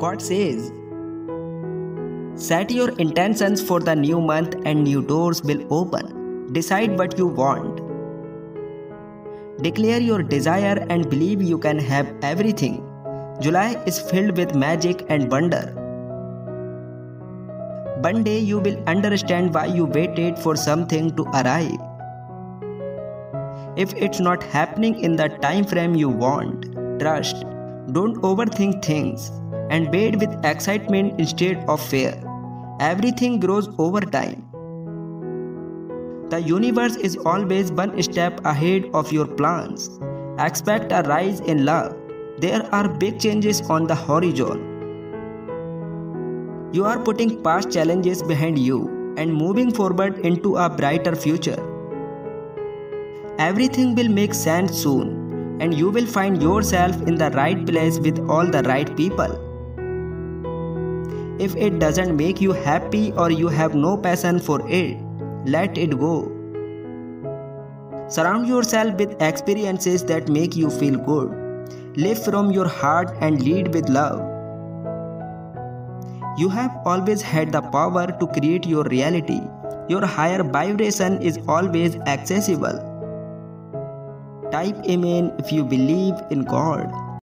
God says, Set your intentions for the new month and new doors will open. Decide what you want. Declare your desire and believe you can have everything. July is filled with magic and wonder. One day you will understand why you waited for something to arrive. If it's not happening in the time frame you want, trust. Don't overthink things and wait with excitement instead of fear. Everything grows over time. The universe is always one step ahead of your plans. Expect a rise in love. There are big changes on the horizon. You are putting past challenges behind you and moving forward into a brighter future. Everything will make sense soon, and you will find yourself in the right place with all the right people. If it doesn't make you happy or you have no passion for it, let it go. Surround yourself with experiences that make you feel good. Live from your heart and lead with love. You have always had the power to create your reality. Your higher vibration is always accessible. Type Amen if you believe in God.